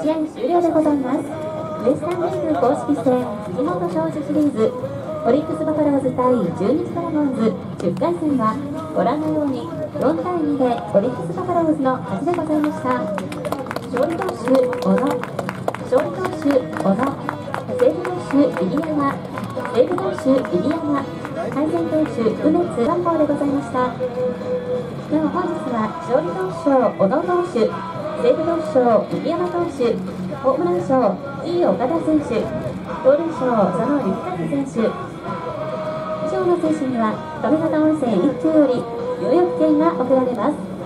試合終了でございます。ウエスタンリーグ公式戦杉本昌司シリーズオリックスバファローズ対中日ドラゴンズ。10回戦はご覧のように4対2でオリックスバファローズの勝ちでございました勝利投手小野勝利投手小野西武投手入山西武投手入山対戦投手梅津三方でございましたでは本日は勝利投手小野投手西武投手入山投手ホームラン賞 G 岡田選手盗塁賞佐野力和選手以上の選手には富方温泉一中より予約券が贈られます。